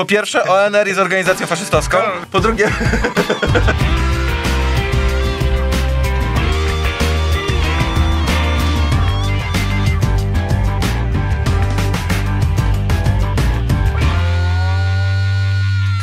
Po pierwsze, ONR jest organizacją faszystowską. Po drugie...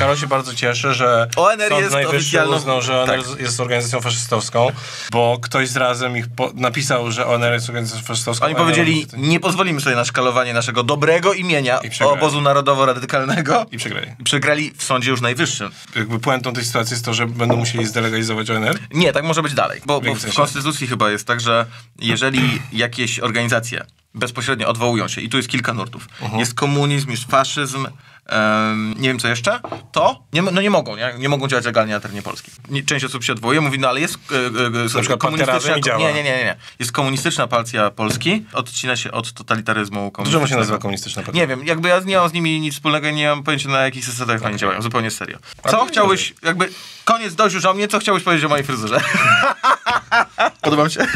Karol się bardzo cieszy, że ONR Sąd jest Najwyższy oficjalną- uznał, że ONR tak. jest organizacją faszystowską, bo ktoś z razem ich napisał, że ONR jest organizacją faszystowską. Oni powiedzieli, nie pozwolimy sobie na szkalowanie naszego dobrego imienia obozu narodowo-radykalnego. I przegrali. I przegrali w sądzie już najwyższym. Jakby puentą tej sytuacji jest to, że będą musieli zdelegalizować ONR. Nie, tak może być dalej. Bo, W bo w? Konstytucji chyba jest tak, że jeżeli jakieś organizacje bezpośrednio odwołują się, i tu jest kilka nurtów, Mhm. jest komunizm, jest faszyzm, em, nie wiem co jeszcze, to nie, no nie mogą, nie, nie mogą działać legalnie na terenie Polski. Część osób się odwołuje, mówi, no ale jest e, e, Na przykład Partia Razem i działa. nie, nie, nie, nie. Jest komunistyczna partia Polski, odcina się od totalitaryzmu Czemu komunistycznego. się nazywa komunistyczna partia? Nie wiem, jakby ja nie mam z nimi nic wspólnego, nie mam pojęcia na jakich zasadach oni działają, zupełnie serio. Co chciałbyś, jakby, koniec dość już o mnie, co chciałbyś powiedzieć o mojej fryzurze? Podoba mi się?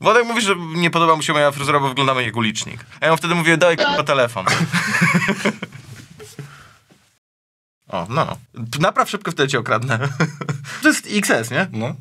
Wodek mówi, że nie podoba mu się moja fryzura, bo wyglądamy jak ulicznik. A ja mu wtedy mówię, daj k***a telefon. O, no. Napraw szybko, wtedy cię okradnę. To jest XS, nie? No.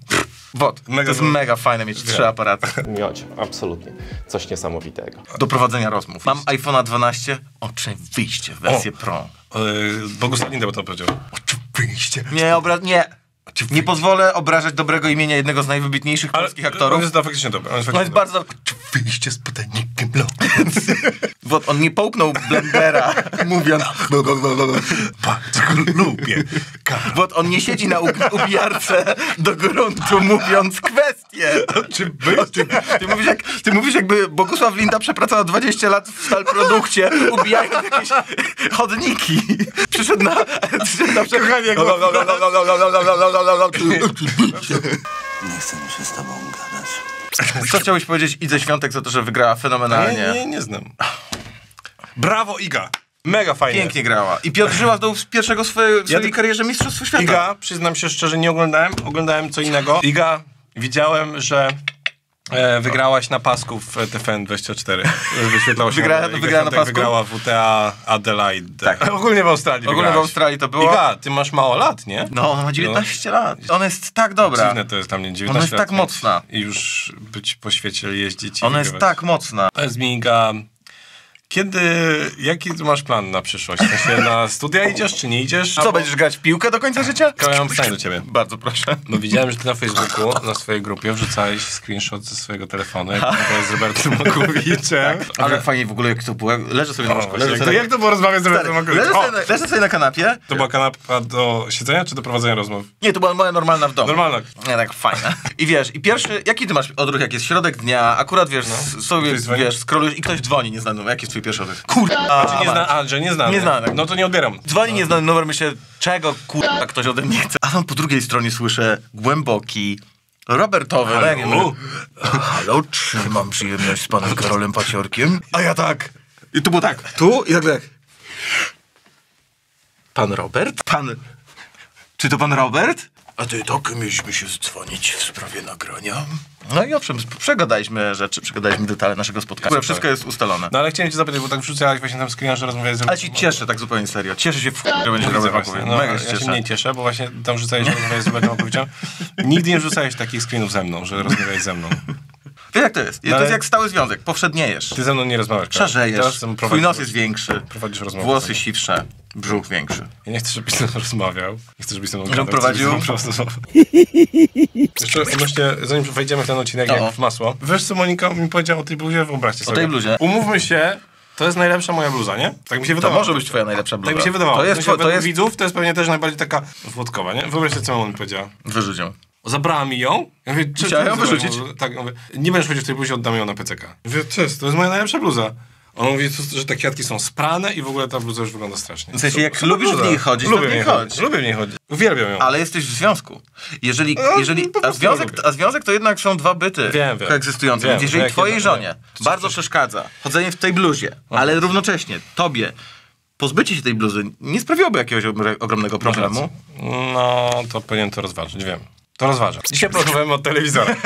Wod. Mega to jest mega fajne mieć trzy aparaty Miodzie, absolutnie. Coś niesamowitego. do prowadzenia rozmów. Mam iPhone'a 12, oczywiście, wersję O. Pro. Yy, Bogusław Linda bo to powiedział. Oczywiście. Nie, obra... nie. Nie pozwolę obrażać dobrego imienia jednego z najwybitniejszych polskich aktorów. On jest faktycznie dobry. On jest, On jest bardzo... Wyjście z pytajnikiem Bo on nie połknął blendera, mówiąc... Bardzo lubię. Bo on nie siedzi na ub- ubijarce do gruntu, mówiąc kwestie. Czy czy... Ty mówisz, jak, ty mówisz jakby Bogusław Linda przepracował 20 lat w stalprodukcie, ubijając jakieś chodniki. Przyszedł na... Przyszedł na Kochanie, jak Nie chcę mi się z tobą gadać. Co chciałbyś powiedzieć Idze Świątek za to, że wygrała fenomenalnie? Nie, nie, nie znam. Brawo, Iga. Mega fajnie. Pięknie grała. I Piotr Żyła zdobył z pierwszego swojej, w swojej karierze Mistrzostwo Świata. Iga, przyznam się szczerze, nie oglądałem. Oglądałem co innego. Iga, widziałem, że e, wygrałaś na pasku w TFN24. Wyświetlało się. Wygra- Iga wygrała na pasku? Wygrała WTA Adelaide. Tak. Ogólnie w Australii Ogólnie w wygrałaś. Australii to było. Iga, ty masz mało lat, nie? No, ona ma 19 lat. Ona jest tak dobra. Dziwne to jest dla mnie 19 Ona jest lat tak mocna. I już być po świecie, jeździć i Ona jest tak mocna. Powiedz mi, Iga, kiedy, jaki ty masz plan na przyszłość? W sensie na studia idziesz, czy nie idziesz? Co, będziesz grać w piłkę do końca życia? Ja mam pytanie do ciebie. Bardzo proszę. No widziałem, że ty na Facebooku, na swojej grupie wrzucałeś screenshot ze swojego telefonu, jak z Robertem Makowiczem. Ale fajnie w ogóle jak to było. Leżę sobie na łóżku. Leżę Jak to, sobie, jak to było rozmawiać z Robertem leżę, Makowiczem? sobie O, na, leżę sobie na kanapie. To była kanapa do siedzenia, czy do prowadzenia rozmów? Nie, to była moja normalna w domu. Normalna. Nie, tak fajna. I wiesz, i pierwszy, jaki ty masz odruch, jak jest środek dnia, akurat wiesz, s- sobie, wiesz, scrollujesz i ktoś dzwoni nieznany. Jaki jest twój pierwszy odruch? Kurwa, nie zna, a, że nie znany. Nieznany. No to nie odbieram. Dzwoni nieznany numer, myślę, czego kurwa ktoś ode mnie chce. A tam po drugiej stronie słyszę głęboki, Robertowy. nie Halo? Halo, czy mam przyjemność z panem Karolem Paciorkiem? A ja tak. I tu było tak, tu i tak tak. Pan Robert? Pan... Czy to pan Robert? A ty tak mieliśmy się dzwonić w sprawie nagrania. No i owszem, przegadaliśmy rzeczy, przegadaliśmy detale naszego spotkania. Wszystko jest ustalone. No ale chciałem cię zapytać, bo tak wrzucałeś właśnie tam screena, że rozmawiałeś z Ale się cieszę tak zupełnie serio. Cieszę się, w że będzie Widzę Robert właśnie, Makowicz. no, Mega ja się się cieszę. mniej cieszę, bo właśnie tam rzucałeś, że rozmawiałeś z Robertem Makowiczem. Nigdy nie rzucałeś takich screenów ze mną, że rozmawiałeś ze mną. Wiesz jak to jest? To ale- jest jak stały związek. Powszedniejesz. Ty ze mną nie rozmawiasz. Szarzejesz. Twój nos jest większy. prowadzisz rozmowę. Włosy siwsze. Brzuch większy. Ja nie chcę, żebyś ze mną rozmawiał. Nie chcę, żebyś ze mną gadał. prowadził? Jeszcze odnośnie, zanim wejdziemy w ten odcinek No. jak w masło. Wiesz co Monika mi powiedziała o tej bluzie? Wyobraźcie sobie. tej bluzie? Umówmy się, to jest najlepsza moja bluza, nie? Tak mi się To wydawało. może być twoja najlepsza bluza. Tak mi się wydawało. To jest, to jest... widzów to jest pewnie też najbardziej taka włodkowa, nie? Wyobraźcie co ona mi powiedziała. Wyrzuć ją. Zabrała mi ją. Ja mówię, czy, Chciała ją wyrzucić? Tak, mówię, nie będziesz chodził w tej bluzie, oddam ją na PCK. Ja Mówię, cześć, to jest moja najlepsza bluza. On mówi, że te kwiatki są sprane i w ogóle ta bluza już wygląda strasznie. W sensie, jak Super lubisz w bluza. niej chodzić, to lubię w niej chodzić. chodź. Lubię w niej chodzić. Uwielbiam ją. Ale jesteś w związku. Jeżeli, No, jeżeli, po a, związek, a związek to jednak są dwa byty Wiem, wiem. koegzystujące. Wiem, Więc jeżeli twojej żonie wiem. bardzo przeszkadza chodzenie w tej bluzie, ale równocześnie tobie pozbycie się tej bluzy nie sprawiłoby jakiegoś ogr- ogromnego problemu. No, to powinien to rozważyć, wiem. To rozważam. Dzisiaj porozmawiamy o telewizorach.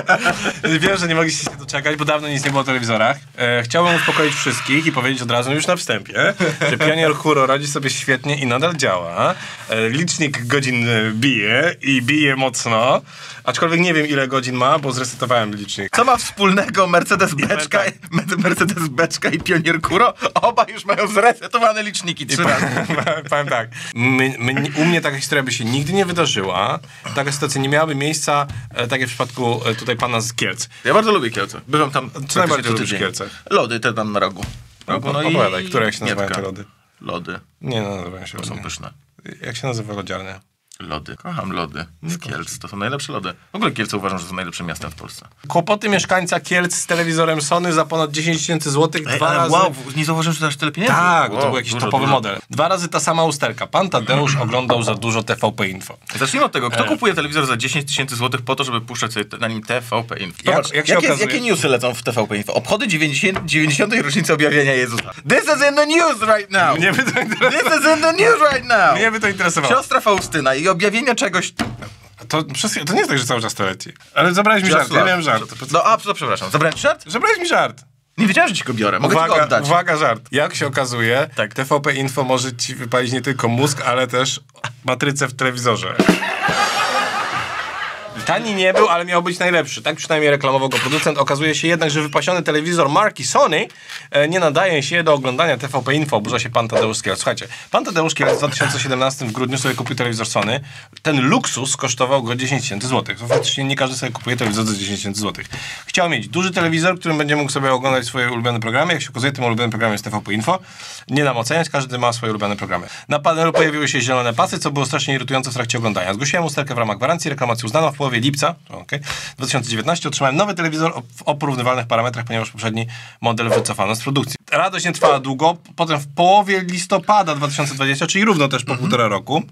Wiem, że nie mogliście się doczekać, bo dawno nic nie było o telewizorach. E, chciałbym uspokoić wszystkich i powiedzieć od razu już na wstępie, że Pionier Huro radzi sobie świetnie i nadal działa. E, licznik godzin e, bije i bije mocno, aczkolwiek nie wiem ile godzin ma, bo zresetowałem licznik. Co ma wspólnego Mercedes Beczka, tak. Mercedes Beczka i Pionier Kuro? Oba już mają zresetowane liczniki trzy razy. Powiem tak. My, my, u mnie taka historia by się nigdy nie wydarzyła. Taka sytuacja nie miałaby miejsca, e, tak jak w przypadku e, tutaj pana z Kielc. Ja bardzo lubię Kielce. Byłem tam praktycznie najbardziej co lubisz Kielcach? Lody te tam na rogu. rogu No, opowiadaj, które jak się nazywają te lody? Lody. Nie, no, nazywają się Są lody. pyszne. Jak się nazywa lodziarnia? Lody. Kocham lody z Kielc. To są najlepsze lody. W ogóle Kielce uważam, że są najlepszym miastem w Polsce. Kłopoty mieszkańca Kielc z telewizorem Sony za ponad 10 tysięcy złotych. Dwa ale razy... wow, nie zauważyłem, że to aż tyle pieniędzy. Tak, bo to Wow, był jakiś dużo, topowy dużo. model. Dwa razy ta sama usterka. Pan Tadeusz oglądał za dużo TVP Info. Zacznijmy od tego, E. kto kupuje telewizor za 10 tysięcy złotych po to, żeby puszczać sobie na nim TVP Info? Jak- jak się jakie, okazuje- jakie newsy lecą w TVP Info? Obchody 90, 90. rocznicy objawienia Jezusa. This is in the news right now! Mnie by to interesowało. This is in the news right now! Mnie by to interesowało. Siostra Faustyna i objawienia czegoś... To, to nie jest tak, że cały czas to leci. Ale zabrałeś mi żart, ja miałem żart. No, a, to przepraszam. Zabrałem żart? Zabrałeś mi żart. Nie wiedziałem, że ci go biorę. Mogę Uwaga, oddać. uwaga, żart. Jak się okazuje, Tak. TVP Info może ci wypalić nie tylko mózg, ale też matrycę w telewizorze. Tani nie był, ale miał być najlepszy. Tak przynajmniej reklamował go producent. Okazuje się jednak, że wypasiony telewizor marki Sony e, nie nadaje się do oglądania TVP Info. Oburza się pan Tadeusz Kiel. Słuchajcie, pan Tadeusz Kiel w 2017 w grudniu sobie kupił telewizor Sony. Ten luksus kosztował go 10 tysięcy złotych. Faktycznie nie każdy sobie kupuje telewizor za 10 tysięcy złotych. Chciał mieć duży telewizor, którym będzie mógł sobie oglądać swoje ulubione programy. Jak się okazuje, tym ulubionym programem jest TVP Info. Nie dam oceniać, każdy ma swoje ulubione programy. Na panelu pojawiły się zielone pasy, co było strasznie irytujące w trakcie oglądania. Zgłosiłem usterkę w ramach gwarancji, reklamację uznano w połowie lipca to okej, 2019. Otrzymałem nowy telewizor o, o porównywalnych parametrach, ponieważ poprzedni model wycofano z produkcji. Radość nie trwała długo, potem w połowie listopada 2020, czyli równo też po półtora roku,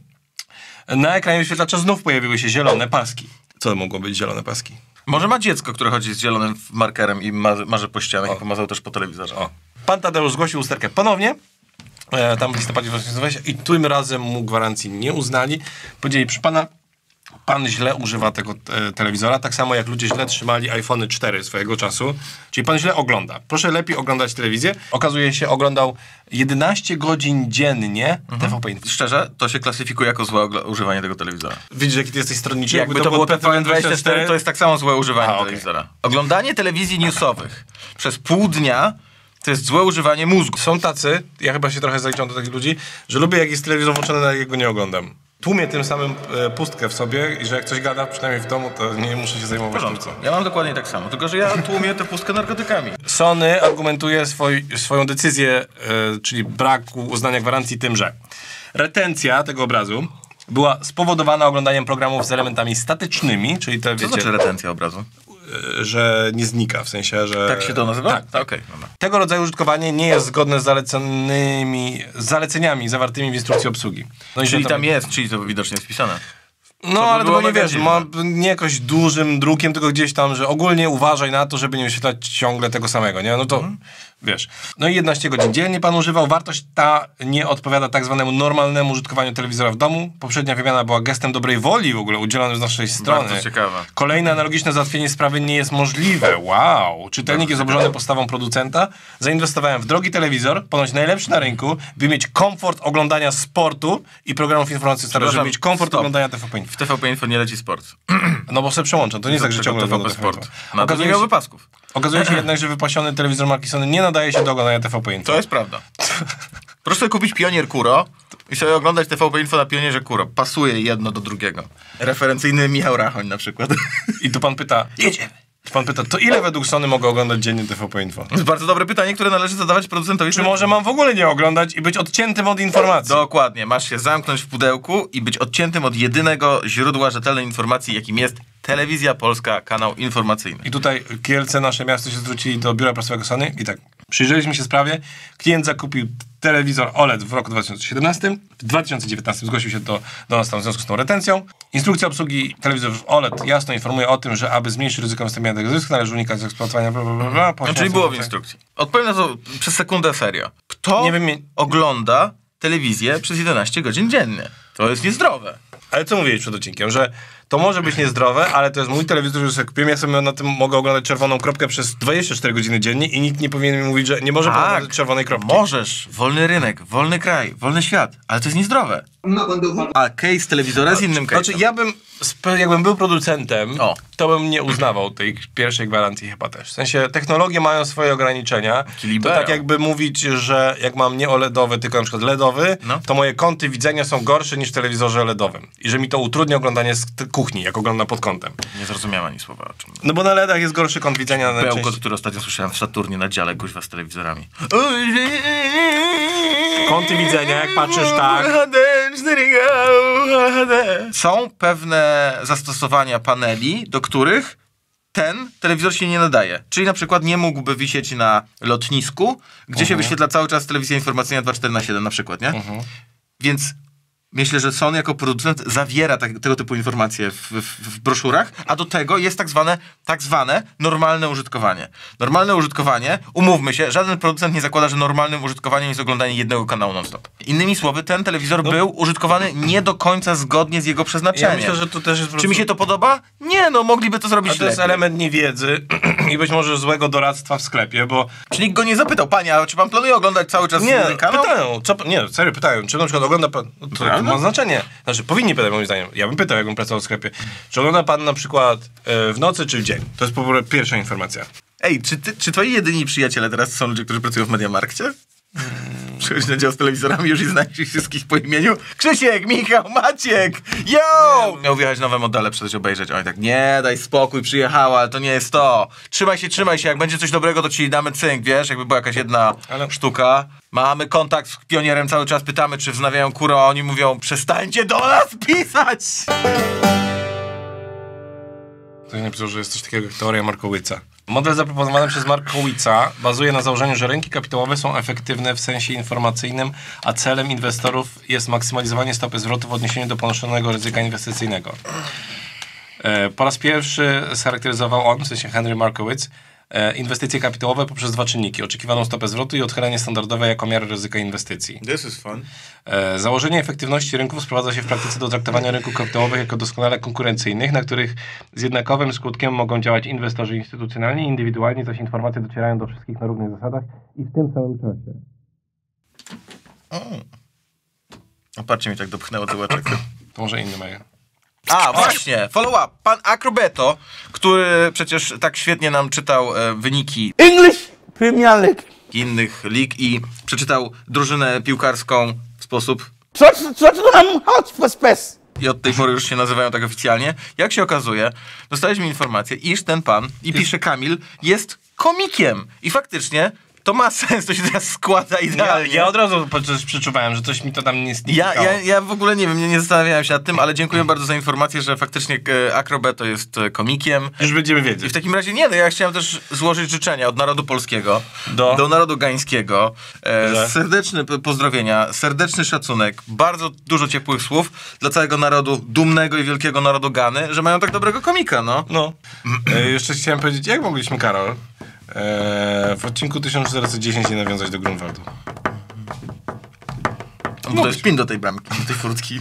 na ekranie wyświetlacza znów pojawiły się zielone paski. Co mogło być zielone paski? Może ma dziecko, które chodzi z zielonym markerem i ma, marzy po ścianach i pomazał też po telewizorze. O. Pan Tadeusz zgłosił usterkę ponownie. E, tam w listopadzie 2020 i tym razem mu gwarancji nie uznali. Powiedzieli, przy pana, pan źle używa tego e, telewizora, tak samo jak ludzie źle trzymali iPhony 4 swojego czasu. Czyli pan źle ogląda. Proszę lepiej oglądać telewizję. Okazuje się, oglądał 11 godzin dziennie TVP Info. Szczerze, to się klasyfikuje jako złe używanie tego telewizora. Widzisz, jaki ty jesteś stronniczy? Jakby to było TVN24, to jest tak samo złe używanie A, okej. telewizora. Oglądanie telewizji newsowych przez pół dnia to jest złe używanie mózgu. Są tacy, ja chyba się trochę zaliczam do takich ludzi, że lubię jak jest telewizor włączony, na jego nie oglądam. Tłumię tym samym e, pustkę w sobie i że jak ktoś gada, przynajmniej w domu, to nie muszę się zajmować tym, co. Ja mam dokładnie tak samo, tylko że ja tłumię tę pustkę narkotykami. Sony argumentuje swoj, swoją decyzję, e, czyli braku uznania gwarancji tym, że retencja tego obrazu była spowodowana oglądaniem programów z elementami statycznymi, czyli te, Co wiecie, znaczy retencja obrazu? E, że nie znika, w sensie, że... Tak się to nazywa? Tak. tak. Okej, dobra. Tego rodzaju użytkowanie nie jest zgodne z zalecanymi, z zaleceniami zawartymi w instrukcji obsługi. No i Czyli że tam jest, czyli to widocznie jest wpisane. No, by ale to nie wiesz, dziwne. ma nie jakoś dużym drukiem, tylko gdzieś tam, że ogólnie uważaj na to, żeby nie wyświetlać ciągle tego samego, nie? No to Mhm. wiesz. No i 11 godzin dziennie pan używał. Wartość ta nie odpowiada tak zwanemu normalnemu użytkowaniu telewizora w domu. Poprzednia wymiana była gestem dobrej woli w ogóle udzielonym z naszej strony. Bardzo ciekawe. Kolejne analogiczne załatwienie sprawy nie jest możliwe. Wow! Czytelnik jest obłożony postawą producenta. Zainwestowałem w drogi telewizor, ponoć najlepszy na rynku, by mieć komfort oglądania sportu i programów informacyjnych, żeby mieć komfort stop. oglądania TVP Info. W TVP Info nie leci sport. No bo sobie przełączam, to nie jest tak, że ciągle TVP Sport. No to nie Okazuje miałby się, pasków. okazuje się jednak, że wypasiony telewizor marki Sony nie nadaje się do oglądania TVP Info. To jest prawda. Proszę kupić Pionier Kuro i sobie oglądać TVP Info na Pionierze Kuro. Pasuje jedno do drugiego. Referencyjny Michał Rachoń na przykład. I tu pan pyta, Jedziemy. Pan pyta, to ile według Sony mogę oglądać dziennie TVP Info? To jest bardzo dobre pytanie, które należy zadawać producentowi. Czy może mam w ogóle nie oglądać i być odciętym od informacji? Dokładnie. Masz się zamknąć w pudełku i być odciętym od jedynego źródła rzetelnej informacji, jakim jest Telewizja Polska, kanał informacyjny. I tutaj Kielce, nasze miasto się zwrócili do biura prasowego Sony i tak, przyjrzeliśmy się sprawie, klient zakupił telewizor OLED w roku 2017, w 2019 zgłosił się do, do nas tam w związku z tą retencją. Instrukcja obsługi telewizorów OLED jasno informuje o tym, że aby zmniejszyć ryzyko wystąpienia tego zysku, należy unikać eksploatowania bla bla bla. bla No, czyli było w instrukcji. Odpowiem na to przez sekundę serio. Kto Nie wiem, ogląda telewizję przez 11 godzin dziennie? To jest niezdrowe. Ale co mówiłeś przed odcinkiem, że to może być niezdrowe, ale to jest mój telewizor, że sobie kupiłem, ja sobie na tym mogę oglądać czerwoną kropkę przez 24 godziny dziennie i nikt nie powinien mi mówić, że nie może pan oglądać czerwonej kropki. Możesz, wolny rynek, wolny kraj, wolny świat, ale to jest niezdrowe. A case telewizora jest innym case'em. Znaczy, ja bym, jakbym był producentem, O. to bym nie uznawał tej pierwszej gwarancji chyba też. W sensie technologie mają swoje ograniczenia. To tak jakby mówić, że jak mam nie OLEDowy, tylko na przykład LEDowy, No. to moje kąty widzenia są gorsze niż w telewizorze LEDowym. I że mi to utrudnia oglądanie z kuchni, jak oglądam pod kątem. Nie zrozumiałem ani słowa o czym. No bo na LEDach jest gorszy kąt widzenia. Bełkot, najczęściej. który ostatnio słyszałem w Saturnie na dziale kuźwa z telewizorami. Kąty widzenia, jak patrzysz tak. Są pewne zastosowania paneli, do których ten telewizor się nie nadaje. Czyli na przykład nie mógłby wisieć na lotnisku, gdzie się wyświetla cały czas telewizja informacyjna 24 na 7 na przykład, nie? Więc myślę, że Sony jako producent zawiera tak, tego typu informacje w, w, w broszurach, a do tego jest tak zwane, tak zwane normalne użytkowanie. Normalne użytkowanie, umówmy się, żaden producent nie zakłada, że normalnym użytkowaniem jest oglądanie jednego kanału non-stop. Innymi słowy, ten telewizor był użytkowany nie do końca zgodnie z jego przeznaczeniem. Ja myślę, że to też jest Czy mi się to podoba? Nie, no mogliby to zrobić A to jest lepiej. element niewiedzy i być może złego doradztwa w sklepie, bo Czy nikt go nie zapytał, panie, a czy pan planuje oglądać cały czas Nie, kanał? pytają. Co, nie, serio pytają. Czy na przykład ogląda pan... No, Prawda? ma znaczenie. Znaczy, powinni pytać moim zdaniem. Ja bym pytał, jakbym pracował w sklepie. Czy ogląda pan na przykład e, w nocy czy w dzień? To jest po prostu pierwsza informacja. Ej, czy, ty, czy twoi jedyni przyjaciele teraz są ludzie, którzy pracują w Mediamarkcie? Przychodzi na dział z telewizorami już i znasz ich wszystkich po imieniu. Krzysiek, Michał, Maciek! Yo! Miał wjechać nowe modele, przecież obejrzeć. Oni tak, nie, daj spokój, przyjechała, ale to nie jest to. Trzymaj się, trzymaj się, jak będzie coś dobrego, to ci damy cynk, wiesz? Jakby była jakaś jedna Ale- sztuka. Mamy kontakt z pionierem, cały czas pytamy, czy wznawiają kurę, a oni mówią, przestańcie do nas pisać! Ktoś napisał, że jest coś takiego jak teoria Markowicza. Model zaproponowany przez Markowicza bazuje na założeniu, że rynki kapitałowe są efektywne w sensie informacyjnym, a celem inwestorów jest maksymalizowanie stopy zwrotu w odniesieniu do ponoszonego ryzyka inwestycyjnego. E, Po raz pierwszy scharakteryzował on, w sensie Henry Markowicz, e, inwestycje kapitałowe poprzez dwa czynniki. Oczekiwaną stopę zwrotu i odchylenie standardowe jako miarę ryzyka inwestycji. This is fun. E, Założenie efektywności rynków sprowadza się w praktyce do traktowania rynków kapitałowych jako doskonale konkurencyjnych, na których z jednakowym skutkiem mogą działać inwestorzy instytucjonalni i indywidualni, zaś informacje docierają do wszystkich na równych zasadach i w tym samym czasie. Oparcie mi tak dopchnęło tyłeczek. To może inny mają. A, właśnie, follow up. Pan Acrobeto, który przecież tak świetnie nam czytał e, wyniki English Premier League. innych lig i przeczytał drużynę piłkarską w sposób Tot- Tottenham Hotspur Spurs. i od tej pory już się nazywają tak oficjalnie. Jak się okazuje, dostaliśmy informację, iż ten pan, i pisze Kamil, jest komikiem. I faktycznie to ma sens, to się teraz składa Ja, idealnie. ja od razu przeczuwałem, że coś mi to tam nie Ja, ja, ja w ogóle nie wiem, nie, nie zastanawiałem się nad tym, ale dziękuję bardzo za informację, że faktycznie e, Acrobeto jest e, komikiem. Już będziemy I wiedzieć. w takim razie nie, no ja chciałem też złożyć życzenia od narodu polskiego Do? do narodu gańskiego. E, serdeczne pozdrowienia, serdeczny szacunek, bardzo dużo ciepłych słów dla całego narodu, dumnego i wielkiego narodu Gany, że mają tak dobrego komika, no. No. E, jeszcze chciałem powiedzieć, jak mogliśmy, Karol, e, w odcinku 1410 nie nawiązać do Grunwaldu? Bo to jest pin do tej bramki, do tej furtki.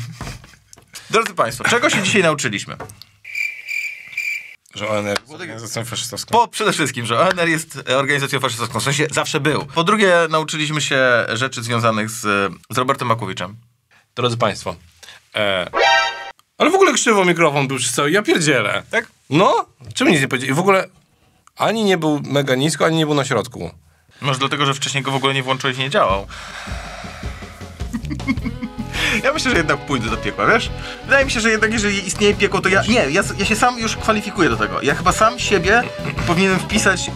Drodzy Państwo, czego się dzisiaj nauczyliśmy? Że ONR jest organizacją faszystowską. Po przede wszystkim, że ONR jest organizacją faszystowską, w sensie zawsze był. Po drugie, nauczyliśmy się rzeczy związanych z, z Robertem Makowiczem. Drodzy Państwo. E, ale w ogóle krzywo mikrofon był przez cały. Ja pierdzielę. Tak? No? Czemu nic nie powiedzieli? W ogóle ani nie był mega nisko, ani nie był na środku. Może dlatego, że wcześniej go w ogóle nie włączyłeś i nie działał. Ja myślę, że jednak pójdę do piekła, wiesz? Wydaje mi się, że jednak jeżeli istnieje piekło, to ja... Nie, ja, ja się sam już kwalifikuję do tego. Ja chyba sam siebie powinienem wpisać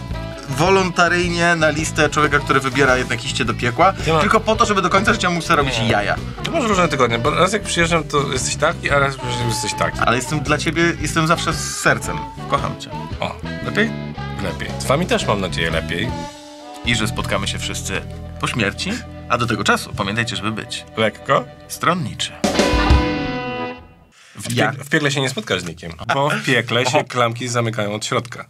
wolontaryjnie na listę człowieka, który wybiera jednak iście do piekła, Ja mam- tylko po to, żeby do końca życia móc sobie robić jaja. To masz różne tygodnie, bo raz jak przyjeżdżam, to jesteś taki, a raz jak jesteś taki. Ale jestem dla ciebie, jestem zawsze z sercem. Kocham cię. O, lepiej? Lepiej. Z wami też mam nadzieję lepiej. I że spotkamy się wszyscy po śmierci, a do tego czasu pamiętajcie, żeby być Lekko. stronniczy. W, piek- w piekle się nie spotkasz z nikim, bo w piekle się klamki zamykają od środka.